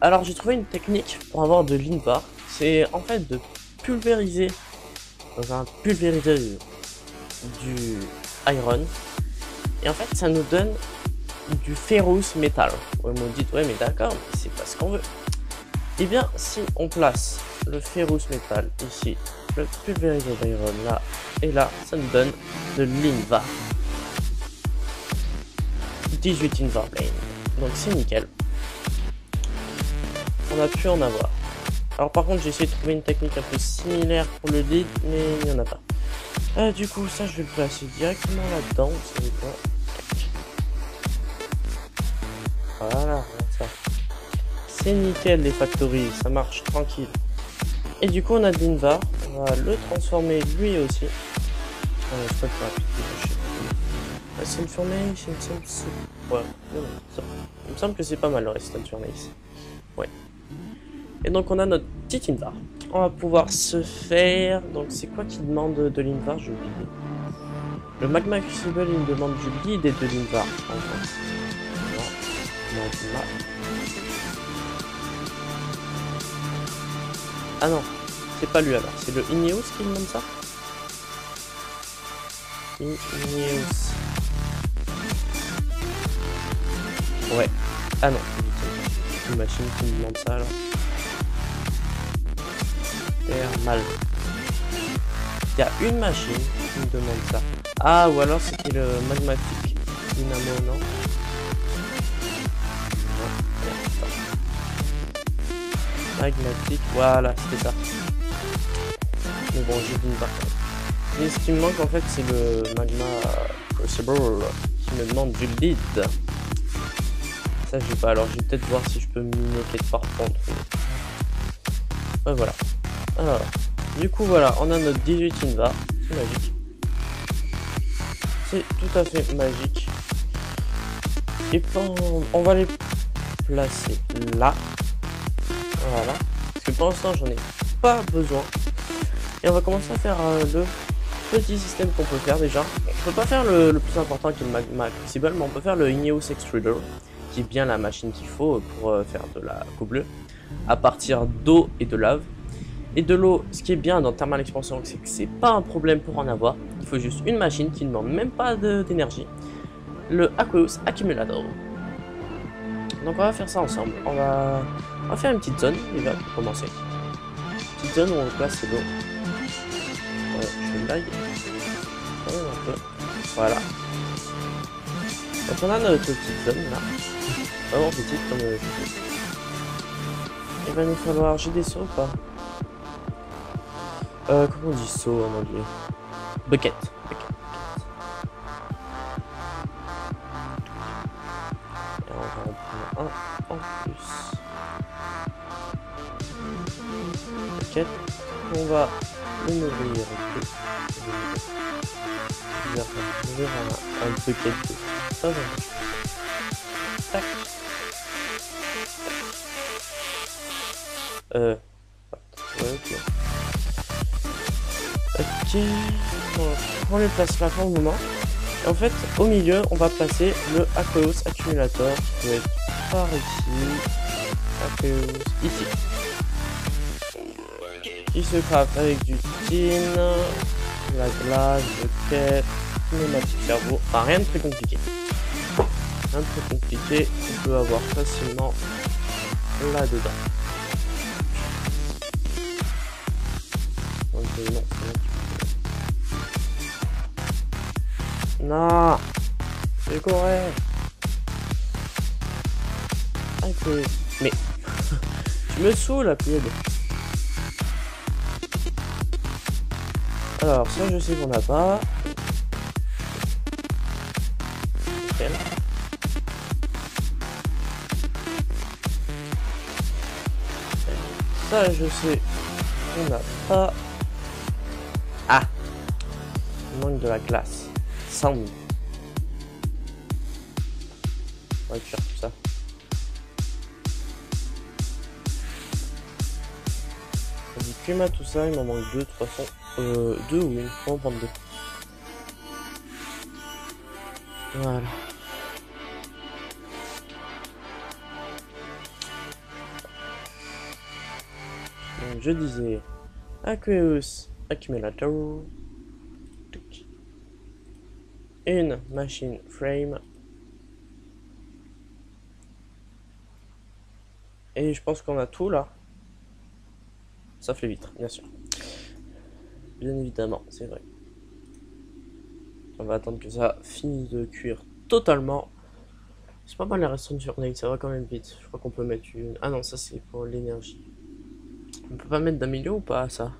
Alors j'ai trouvé une technique pour avoir de l'invar. C'est en fait de pulvériser dans un pulvériseur du iron. Et en fait ça nous donne du ferrous metal. Vous me dites ouais mais d'accord, mais c'est pas ce qu'on veut. Et eh bien si on place le ferrous metal ici, le pulvériseur d'iron là et là, ça nous donne de l'invar. 18 invar plane. Donc c'est nickel on pu en avoir. Alors par contre j'ai essayé de trouver une technique un peu similaire pour le lead, mais il n'y en a pas. Euh, du coup ça je vais le placer directement là-dedans, Voilà, ça. C'est nickel les factories, ça marche tranquille. Et du coup on a Dinvar, on va le transformer lui aussi. Euh, c'est une Furnace, il me semble, il me semble que c'est pas mal le Redstone Furnace. Ouais. Et donc on a notre petit invar. On va pouvoir se faire... Donc c'est quoi qui demande de l'invar J'ai oublié. Le magma crucible il me demande du lead et de l'invar. Magma. Ah non, c'est pas lui alors. C'est le Ineos qui demande ça? Ineos. Ouais. Ah non. Une machine qui me demande ça alors mal. Il y a une machine qui me demande ça. Ah, ou alors c'était le magmatique dynamo, non? Magmatique, voilà, c'était ça. Mais bon, j'ai une partie. Mais ce qui me manque en fait, c'est le magma crucible qui me demande du lead. Vais pas. Alors, je vais peut-être voir si je peux miner quelque part pour Ouais, voilà. Alors, du coup, voilà, on a notre 18 Inva. C'est magique. C'est tout à fait magique. Et on va les placer là. Voilà. Parce que pour l'instant, j'en ai pas besoin. Et on va commencer à faire euh, le petit système qu'on peut faire déjà. On peut pas faire le, plus important qui est le magma crucible, mais on peut faire le Ineos Extruder, bien la machine qu'il faut pour euh, faire de la coupe bleue, à partir d'eau et de lave. Et de l'eau, ce qui est bien dans Thermal Expansion, c'est que c'est pas un problème pour en avoir. Il faut juste une machine qui ne demande même pas d'énergie. Le Aqueous Accumulator. Donc on va faire ça ensemble. On va, on faire une petite zone déjà pour commencer. Petite zone où on place l'eau. Peu. Voilà. Donc on a notre petite zone là. Vraiment petite comme euh, Il va nous falloir. J'ai des sauts ou pas euh, comment on dit saut en anglais Bucket. Bucket. Et on va en prendre un en plus. Bucket. On va le nourrir un peu. Ouvrir un, un bucket Tac. Euh. Ouais, ok. Ok, on les place là pour le moment. Et en fait, au milieu, on va placer le Aqueous Accumulator qui va être par ici. Aqueous, ici. Il se craft avec du tin, la glace, le quête, pneumatique cerveau. Enfin, rien de très compliqué. De très compliqué, on peut avoir facilement là-dedans. non. C'est correct. Mais. tu me saoules, la pied. Alors, ça, je sais qu'on n'a pas. Ça, je sais qu'on n'a pas. Ah Il manque de la glace. Sand. On va faire tout ça. Du climat, tout ça, il m'en manque deux de toute façon. Euh, deux ou une. On va prendre deux. Voilà. Je disais Aqueous Accumulator. Une machine frame. Et je pense qu'on a tout là. Sauf les vitres, bien sûr. Bien évidemment, c'est vrai. On va attendre que ça finisse de cuire totalement. C'est pas mal la restante journée, ça va quand même vite. Je crois qu'on peut mettre une... Ah non, ça c'est pour l'énergie. On peut pas mettre d'amélio ou pas ça?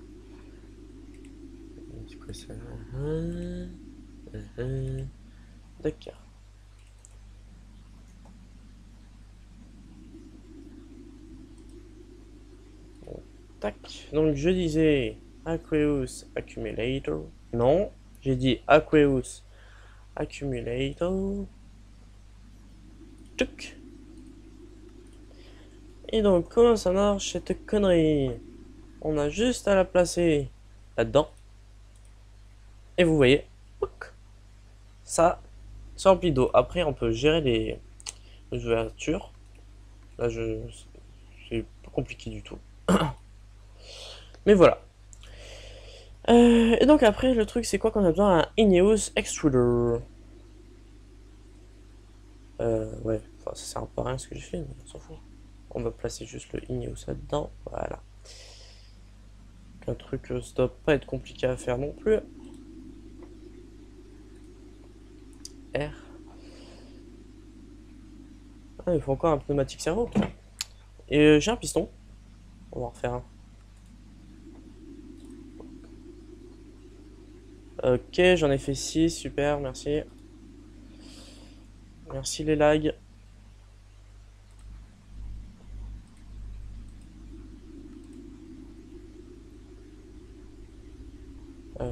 D'accord. tac. Donc je disais Aqueous Accumulator. Non, j'ai dit Aqueous Accumulator. Tuc. Donc, comment ça marche cette connerie? On a juste à la placer là-dedans. Et vous voyez, ça, remplit d'eau. Après, on peut gérer les, ouvertures. Là, je, c'est pas compliqué du tout. Mais voilà. Euh, et donc après, le truc, c'est quoi qu'on a besoin? Un Ineos Extruder. Euh, ouais, ça sert pas à rien ce que j'ai fait. On va placer juste le Ineos là-dedans. Voilà. Un truc, euh, ça doit pas être compliqué à faire non plus. R. Ah, il faut encore un pneumatique cerveau. Et euh, j'ai un piston. On va en refaire un. Ok, j'en ai fait 6, super, merci. Merci les lags. Euh,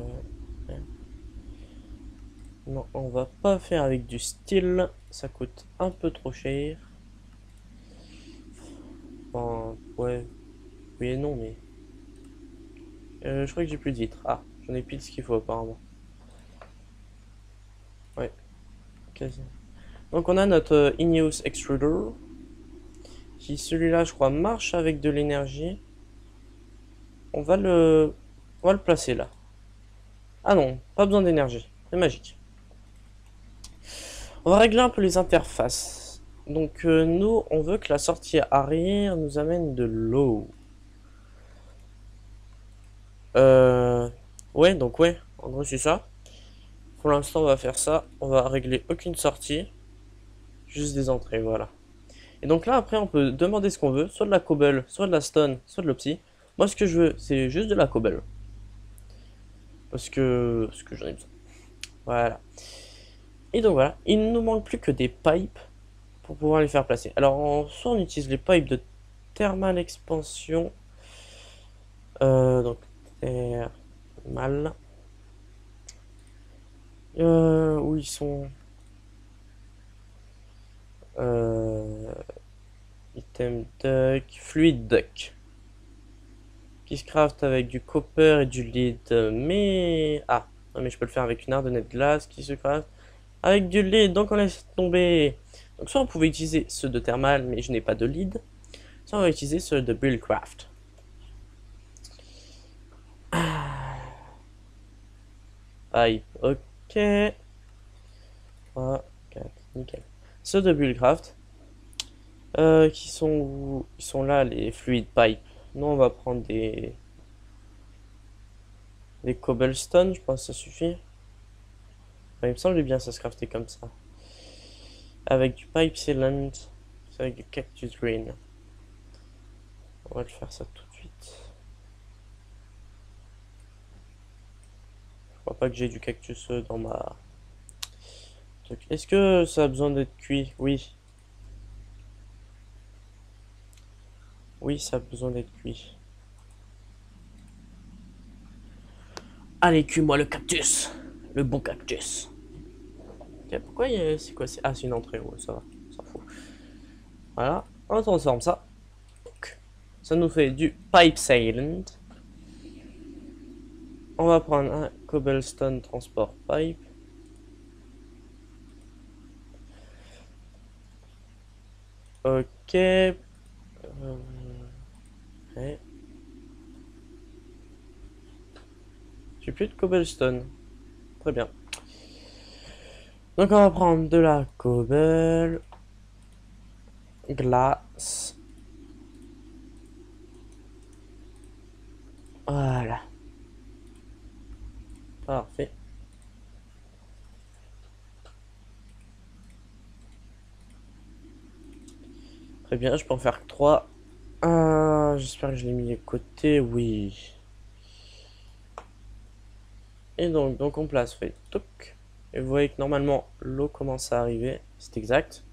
non, on va pas faire avec du style, ça coûte un peu trop cher. Enfin, ouais, oui et non, mais... Euh, je crois que j'ai plus de vitres. Ah. J'en ai pile ce qu'il faut apparemment. Ouais. Donc on a notre euh, Ineos Extruder. Qui celui-là je crois marche avec de l'énergie. On va le. On va le placer là. Ah non, pas besoin d'énergie. C'est magique. On va régler un peu les interfaces. Donc euh, nous, on veut que la sortie arrière nous amène de l'eau. Euh, Ouais, donc ouais, en gros c'est ça. Pour l'instant on va faire ça, on va régler aucune sortie, juste des entrées, voilà. Et donc là après on peut demander ce qu'on veut, soit de la cobble, soit de la stone, soit de l'opsie. Moi ce que je veux c'est juste de la cobble. Parce que, parce que j'en ai besoin. Voilà. Et donc voilà, il ne nous manque plus que des pipes pour pouvoir les faire placer. Alors soit on utilise les pipes de thermal expansion. Euh, donc mal. Euh, où ils sont euh, Item duck, fluid duck. Qui se craft avec du copper et du lead. Mais. Ah, mais je peux le faire avec une ardennette glace qui se craft avec du lead. Donc on laisse tomber. Donc soit on pouvait utiliser ceux de thermal, mais je n'ai pas de lead. Soit on va utiliser ceux de buildcraft. Aïe, ok. 3, 4, nickel. Ceux de Bullcraft, euh, qui sont sont là, les fluid pipe. Nous, on va prendre des... Des cobblestone, je pense que ça suffit. Il me semble bien ça se crafter comme ça. Avec du pipe sealant, avec du cactus green. On va le faire ça tout de suite. crois pas que j'ai du cactus euh, dans ma... Est-ce que ça a besoin d'être cuit? Oui. Oui, ça a besoin d'être cuit. Allez, cuis-moi le cactus. Le bon cactus. Pourquoi il C'est quoi Ah, c'est une entrée, ouais, ça va. Ça fout. Voilà. On transforme ça. Ça nous fait du pipe silent. On va prendre un cobblestone transport pipe. Ok. Euh, J'ai plus de cobblestone. Très bien. Donc on va prendre de la cobble. Glace. Voilà. Parfait. Très bien, je peux en faire trois. Euh, J'espère que je l'ai mis de côté. Oui. Et donc, donc on place, fait toc. Et vous voyez que normalement l'eau commence à arriver. C'est exact.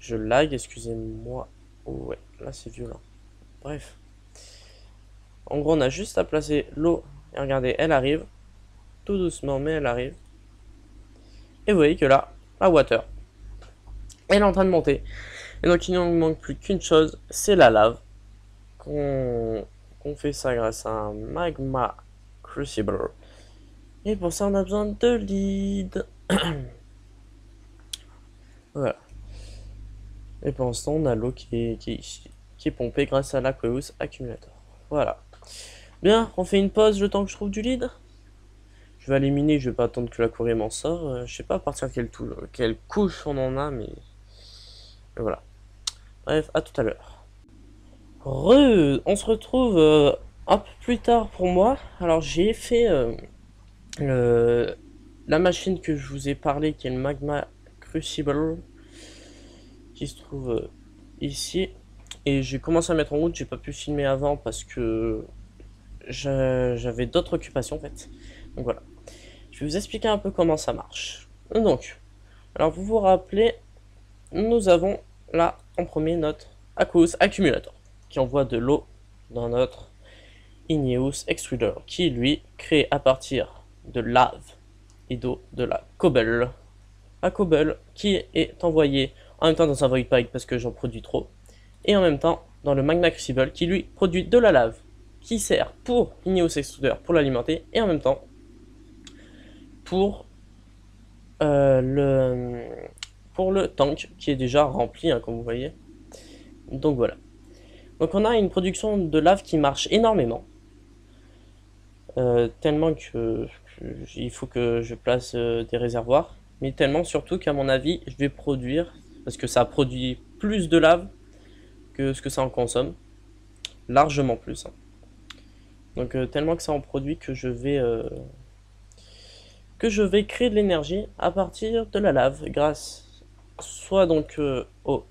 Je lag, excusez-moi. Ouais, là c'est violent. Bref. En gros, on a juste à placer l'eau. Et regardez, elle arrive. Tout doucement, mais elle arrive. Et vous voyez que là, la water, elle est en train de monter. Et donc il ne manque plus qu'une chose, c'est la lave. Qu'on fait ça grâce à un magma crucible. Et pour ça on a besoin de lead. voilà. Et pour l'instant on a l'eau qui est, qui, est, pompée grâce à l'Aqueous Accumulator. Voilà. Bien, on fait une pause le temps que je trouve du lead. Je vais éliminer, je vais pas attendre que la courrier m'en sort. Euh, je sais pas à partir de quelle, quelle couche on en a, mais... voilà. Bref, à tout à l'heure. Re, on se retrouve euh, un peu plus tard pour moi. Alors j'ai fait euh, la machine que je vous ai parlé, qui est le Magma Crucible, qui se trouve euh, ici. Et j'ai commencé à mettre en route, j'ai pas pu filmer avant parce que j'avais d'autres occupations en fait. Donc voilà. Je vais vous expliquer un peu comment ça marche. Donc, alors vous vous rappelez, nous avons là en premier notre Aqueous Accumulator qui envoie de l'eau dans notre Ineos Extruder qui lui crée à partir de lave et d'eau de la cobble. La cobble qui est envoyée en même temps dans un void pipe parce que j'en produis trop et en même temps dans le magma crucible qui lui produit de la lave qui sert pour Ineos Extruder pour l'alimenter et en même temps pour euh, le pour le tank qui est déjà rempli, hein, comme vous voyez. Donc voilà. Donc on a une production de lave qui marche énormément. Euh, tellement que, il faut que je place euh, des réservoirs. Mais tellement surtout qu'à mon avis, je vais produire, parce que ça produit plus de lave que ce que ça en consomme. Largement plus. Hein. Donc euh, tellement que ça en produit que je vais que je vais créer de l'énergie à partir de la lave grâce soit donc euh, au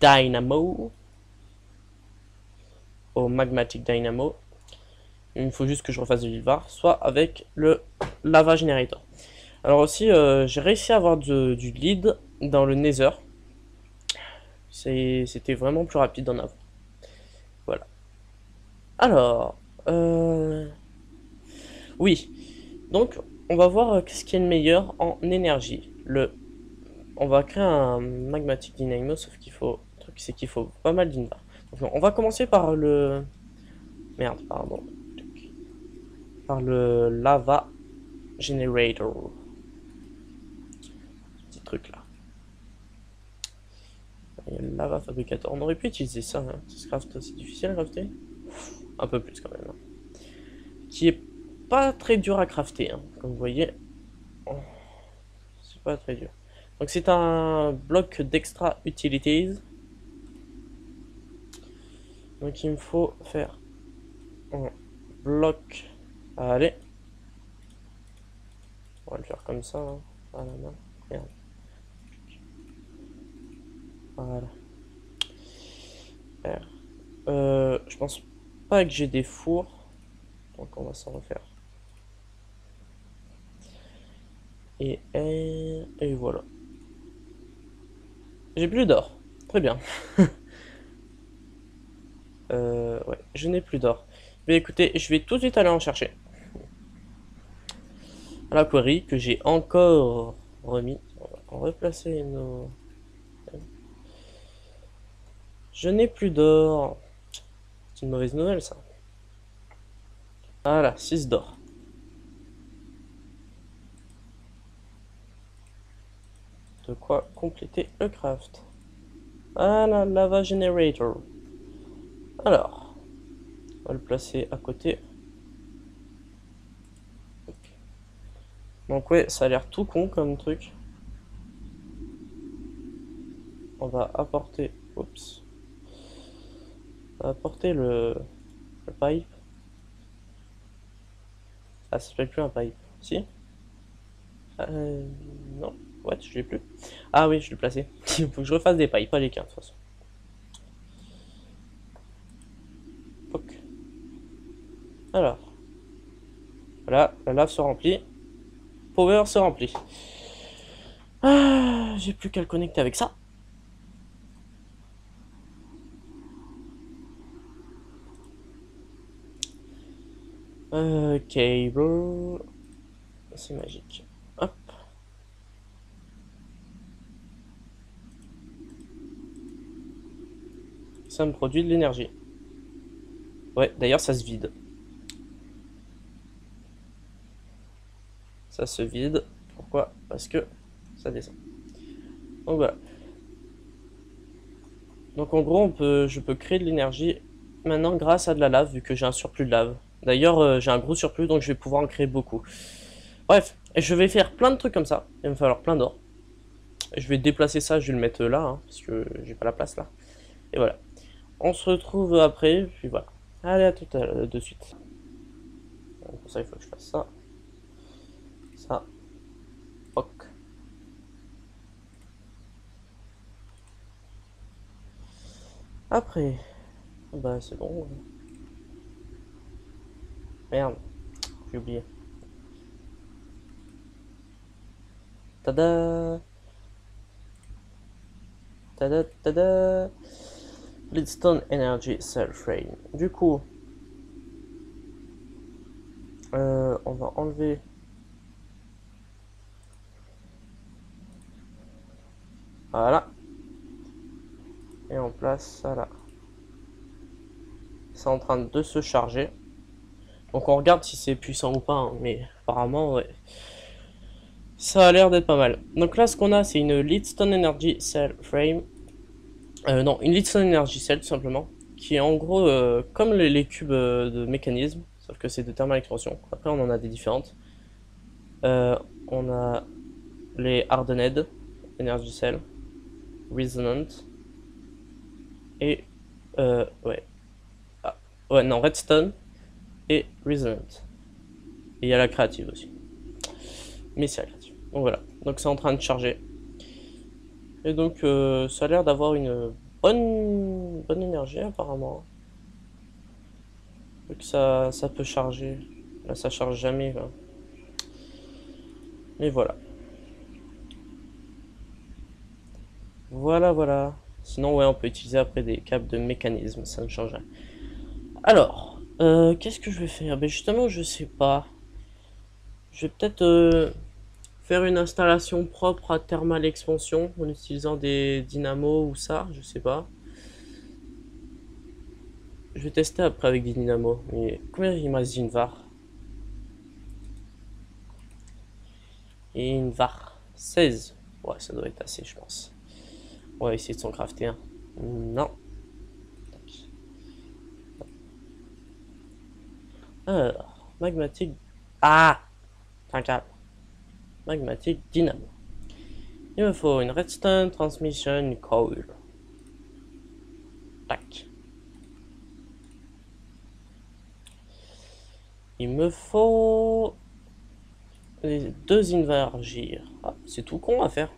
Dynamo, au Magmatic Dynamo, il faut juste que je refasse du Vilvar, soit avec le Lava Generator. Alors aussi, euh, j'ai réussi à avoir du lead dans le Nether. C'était vraiment plus rapide d'en avoir. Voilà. Alors, euh, oui. Donc, on va voir qu'est-ce qui est le meilleur en énergie. Le on va créer un magmatic dynamo, sauf qu'il faut, c'est qu'il faut pas mal d'invar. On va commencer par le, merde, pardon, par le lava generator, petit truc là. Lava fabricateur. On aurait pu utiliser ça, hein. c'est difficile à crafter, un peu plus quand même, hein. qui est pas très dur à crafter, hein. comme vous voyez. C'est pas très dur. Donc c'est un bloc d'extra utilities. Donc il me faut faire un bloc. Allez. On va le faire comme ça. Hein. Voilà, Voilà. Euh, je pense pas que j'ai des fours. Donc on va s'en refaire. Et, et voilà. J'ai plus d'or. Très bien. euh, ouais, je n'ai plus d'or. Mais écoutez, je vais tout de suite aller en chercher. La query que j'ai encore remis. On va replacer nos... Je n'ai plus d'or. C'est une mauvaise nouvelle ça. Voilà, 6 d'or. de quoi compléter le craft. Voilà, lava generator. Alors, on va le placer à côté. Donc ouais, ça a l'air tout con comme truc. On va apporter... Oups. On va apporter le, le pipe. Ah, ça s'appelle plus un pipe. Si? Euh, Non. What Je l'ai plus. Ah oui, je l'ai placé. Il faut que je refasse des pipes, pas les 15 de toute façon. Alors. Voilà, la lave se remplit. Power se remplit. Ah, J'ai plus qu'à le connecter avec ça. Cable. C'est magique. Hop. Ça me produit de l'énergie. Ouais, d'ailleurs, ça se vide. Ça se vide. Pourquoi? Parce que ça descend. Donc voilà. Donc en gros, on peut, je peux créer de l'énergie maintenant grâce à de la lave, vu que j'ai un surplus de lave. D'ailleurs, euh, j'ai un gros surplus, donc je vais pouvoir en créer beaucoup. Bref, je vais faire plein de trucs comme ça. Il va me falloir plein d'or. Je vais déplacer ça, je vais le mettre là, hein, parce que j'ai pas la place là. Et voilà. On se retrouve après, puis voilà. Allez, à tout à l'heure, de suite. Pour ça, il faut que je fasse ça. Ça. Ok. Après. Bah, c'est bon. Merde, j'ai oublié. Tada Tada tada Leadstone Energy Cell Frame. Du coup, euh, on va enlever Voilà. Et on place ça là. C'est en train de se charger. Donc on regarde si c'est puissant ou pas, hein, mais apparemment, ouais. Ça a l'air d'être pas mal. Donc là, ce qu'on a, c'est une Leadstone Energy Cell Frame. Euh, non, une Leadstone Energy Cell, tout simplement. Qui est en gros euh, comme les, cubes euh, de mécanisme, sauf que c'est de thermal expansion. Après, on en a des différentes. on a les Hardened Energy Cell, Resonant, et... ouais. Ah, ouais, non, Redstone, et Resonant. Et il y a la créative aussi. Mais c'est la créative. Donc voilà. Donc c'est en train de charger. Et donc euh, ça a l'air d'avoir une bonne, bonne énergie apparemment. Donc ça, ça peut charger. Là ça charge jamais. Mais voilà. Voilà, voilà. Sinon, ouais, on peut utiliser après des câbles de mécanisme, ça ne change rien. Alors, euh, qu'est-ce que je vais faire? Ben justement, je sais pas. Je vais peut-être euh, faire une installation propre à thermal expansion en utilisant des dynamos ou ça, je sais pas. Je vais tester après avec des dynamos. Mais combien il m'a dit une var? Et une var 16. Ouais, ça doit être assez, je pense. On va essayer de s'en crafter un. Non. Alors, magmatique. Ah câble. Magmatique dynamo. Il me faut une redstone transmission coil. Tac. Il me faut les deux invergir. Ah, c'est tout con à faire.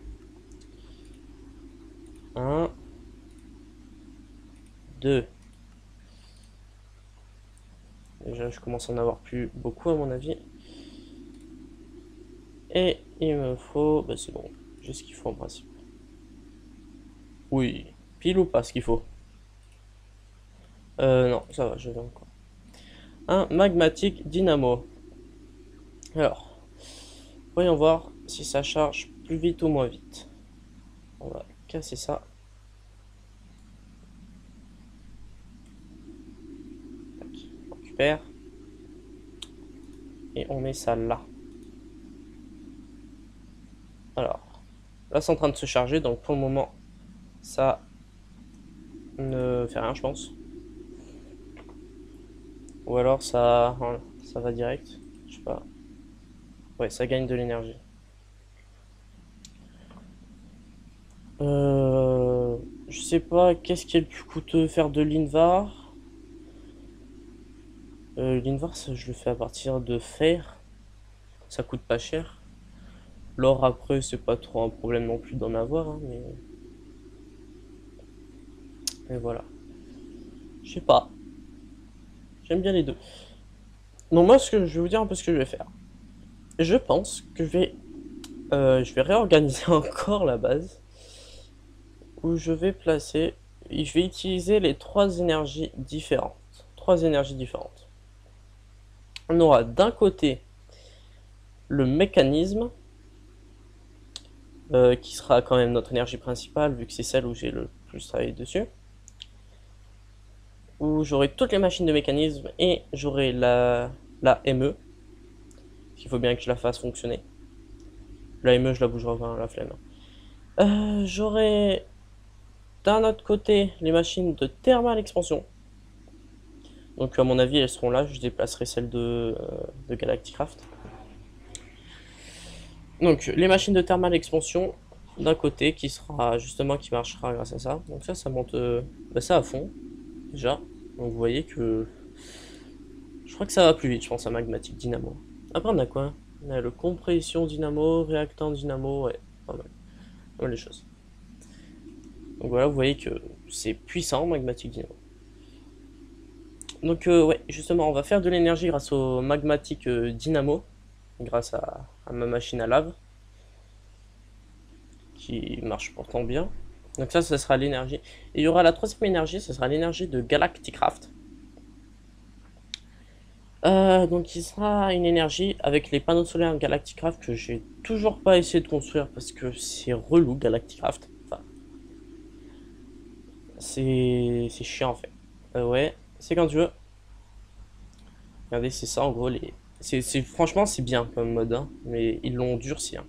Un. Deux. Déjà, je commence à en avoir plus beaucoup à mon avis. Et il me faut... Bah c'est bon, j'ai ce qu'il faut en principe. Oui, pile ou pas ce qu'il faut? Euh, non, ça va, je vais encore. Un magmatique dynamo. Alors, voyons voir si ça charge plus vite ou moins vite. On va casser ça. Et on met ça là. Alors, là c'est en train de se charger, donc pour le moment, ça ne fait rien, je pense. Ou alors ça, ça va direct, je sais pas. Ouais, ça gagne de l'énergie. Euh, je sais pas qu'est-ce qui est le plus coûteux, faire de l'invar? Euh, l'invar, ça, je le fais à partir de fer. Ça coûte pas cher. L'or après, c'est pas trop un problème non plus d'en avoir, hein, mais... mais voilà. Je sais pas. J'aime bien les deux. Donc moi, ce que je vais vous dire un peu ce que je vais faire. Je pense que je vais, euh, je vais réorganiser encore la base. Où je vais placer... Je vais utiliser les trois énergies différentes. Trois énergies différentes. On aura d'un côté le mécanisme. Euh, qui sera quand même notre énergie principale, vu que c'est celle où j'ai le plus travaillé dessus où j'aurai toutes les machines de mécanisme et j'aurai la, la ME. Il faut bien que je la fasse fonctionner. La ME, je la bougerai pas, la flemme. Euh, j'aurai d'un autre côté les machines de thermal expansion. Donc à mon avis elles seront là, je déplacerai celles de, euh, Galacticraft. Donc les machines de thermal expansion d'un côté qui sera justement qui marchera grâce à ça. Donc ça ça monte euh, bah, ça à fond déjà. Donc vous voyez que je crois que ça va plus vite, je pense, à Magmatic Dynamo. Après on a quoi? On a le compression dynamo, réactant dynamo, ouais, pas mal. Pas mal les choses. Donc voilà, vous voyez que c'est puissant Magmatic Dynamo. Donc euh, ouais, justement, on va faire de l'énergie grâce au Magmatic euh, Dynamo, grâce à, ma machine à lave, qui marche pourtant bien. Donc ça, ce sera l'énergie. Et il y aura la troisième énergie, ce sera l'énergie de Galacticraft. Euh, donc il sera une énergie avec les panneaux solaires Galacticraft que j'ai toujours pas essayé de construire parce que c'est relou Galacticraft. C'est chiant en fait. Euh, ouais, c'est quand tu veux. Regardez, c'est ça en gros. les Franchement, c'est bien comme mode, hein, mais ils l'ont durci. Hein.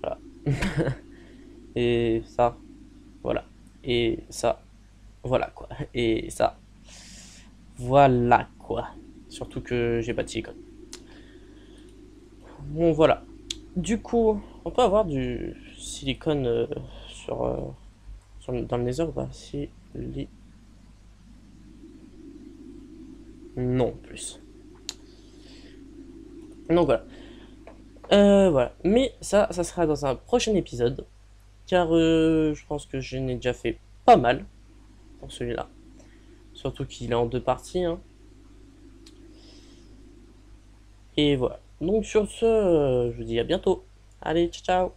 Voilà. et ça, voilà, et ça, voilà quoi, et ça, voilà quoi. Surtout que j'ai pas de silicone. Bon voilà. Du coup, on peut avoir du silicone euh, sur, euh, sur, dans le nether ou pas Si Non plus. Donc voilà. Euh, voilà. Mais ça, ça sera dans un prochain épisode car euh, je pense que je n'ai déjà fait pas mal pour celui-là. Surtout qu'il est en deux parties. Hein. Et voilà. Donc sur ce, euh, je vous dis à bientôt. Allez, ciao ciao